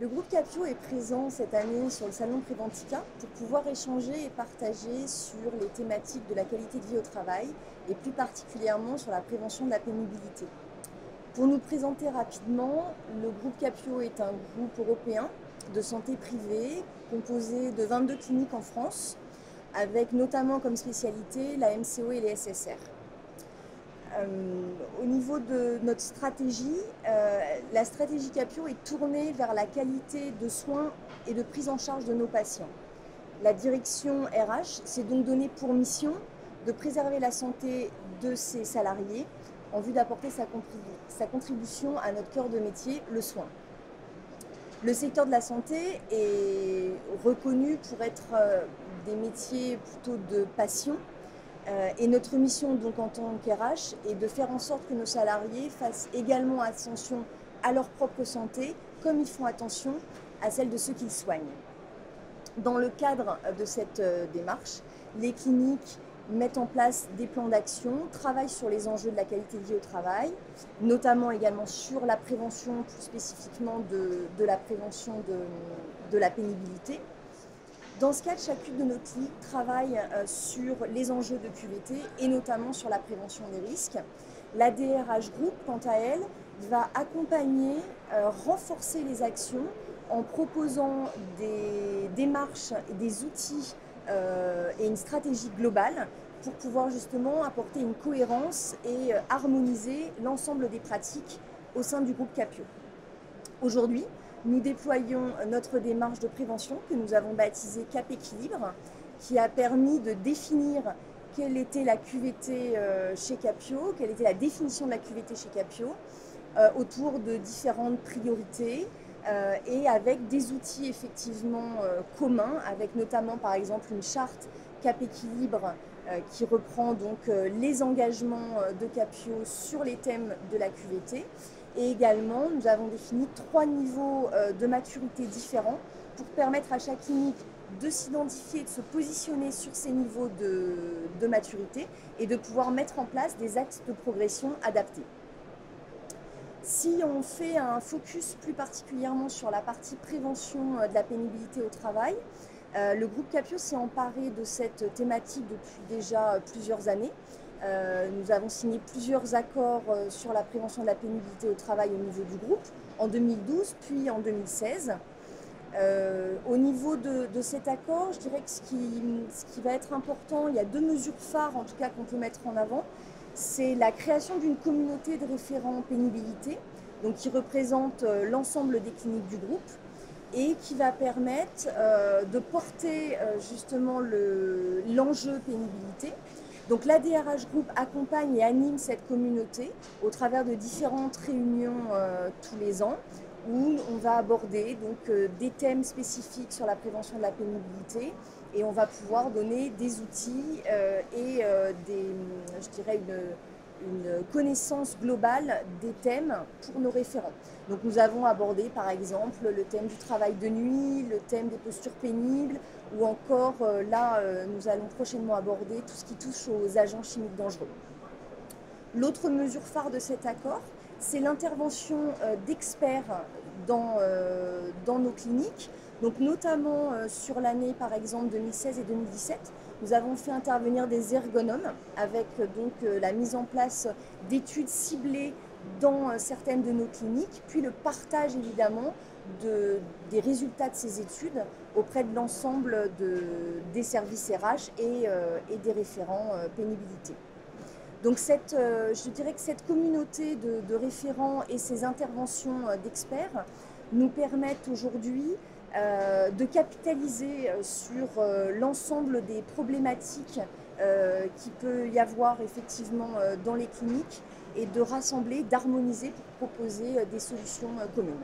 Le groupe Capio est présent cette année sur le salon Préventica pour pouvoir échanger et partager sur les thématiques de la qualité de vie au travail et plus particulièrement sur la prévention de la pénibilité. Pour nous présenter rapidement, le groupe Capio est un groupe européen de santé privée composé de 22 cliniques en France avec notamment comme spécialité la MCO et les SSR. Euh, niveau de notre stratégie, euh, la stratégie Capio est tournée vers la qualité de soins et de prise en charge de nos patients. La direction RH s'est donc donnée pour mission de préserver la santé de ses salariés en vue d'apporter sa, sa, contribution à notre cœur de métier, le soin. Le secteur de la santé est reconnu pour être euh, des métiers plutôt de passion, et notre mission donc en tant qu'RH est de faire en sorte que nos salariés fassent également attention à leur propre santé, comme ils font attention à celle de ceux qu'ils soignent. Dans le cadre de cette euh, démarche, les cliniques mettent en place des plans d'action, travaillent sur les enjeux de la qualité de vie au travail, notamment également sur la prévention, plus spécifiquement de, la prévention de la pénibilité. Dans ce cadre, chacune de nos cliniques travaille euh, sur les enjeux de QVT et notamment sur la prévention des risques. La DRH Group, quant à elle, va accompagner, euh, renforcer les actions en proposant des démarches, des outils euh, et une stratégie globale pour pouvoir justement apporter une cohérence et harmoniser l'ensemble des pratiques au sein du groupe Capio. Aujourd'hui, nous déployons notre démarche de prévention que nous avons baptisée Cap Équilibre, qui a permis de définir quelle était la QVT euh, chez Capio, quelle était la définition de la QVT chez Capio, euh, autour de différentes priorités euh, et avec des outils effectivement communs, avec notamment par exemple une charte Cap Équilibre qui reprend donc les engagements de Capio sur les thèmes de la QVT et également, nous avons défini trois niveaux euh, de maturité différents pour permettre à chaque clinique de s'identifier, de se positionner sur ces niveaux de, maturité et de pouvoir mettre en place des axes de progression adaptés. Si on fait un focus plus particulièrement sur la partie prévention euh, de la pénibilité au travail, euh, le groupe Capio s'est emparé de cette thématique depuis déjà plusieurs années. Euh, nous avons signé plusieurs accords euh, sur la prévention de la pénibilité au travail au niveau du groupe en 2012 puis en 2016. Euh, au niveau de, cet accord, je dirais que ce qui, va être important, il y a deux mesures phares en tout cas qu'on peut mettre en avant. C'est la création d'une communauté de référents pénibilité, qui représente l'ensemble des cliniques du groupe et qui va permettre de porter justement l'enjeu pénibilité donc l'ADRH Group accompagne et anime cette communauté au travers de différentes réunions euh, tous les ans où on va aborder donc, euh, des thèmes spécifiques sur la prévention de la pénibilité et on va pouvoir donner des outils euh, et des, je dirais une, une connaissance globale des thèmes pour nos référents. Nous avons abordé par exemple le thème du travail de nuit, le thème des postures pénibles, ou encore euh, là euh, nous allons prochainement aborder tout ce qui touche aux agents chimiques dangereux. L'autre mesure phare de cet accord, c'est l'intervention euh, d'experts dans nos cliniques, donc notamment sur l'année par exemple 2016 et 2017 nous avons fait intervenir des ergonomes avec euh, donc euh, la mise en place d'études ciblées dans euh, certaines de nos cliniques, puis le partage évidemment de, des résultats de ces études auprès de l'ensemble de, des services RH et, et des référents pénibilité. Donc cette, je dirais que cette communauté de, de référents et ces interventions d'experts nous permettent aujourd'hui euh, de capitaliser euh, sur euh, l'ensemble des problématiques qui peut y avoir effectivement dans les cliniques et de rassembler, d'harmoniser pour proposer des solutions communes.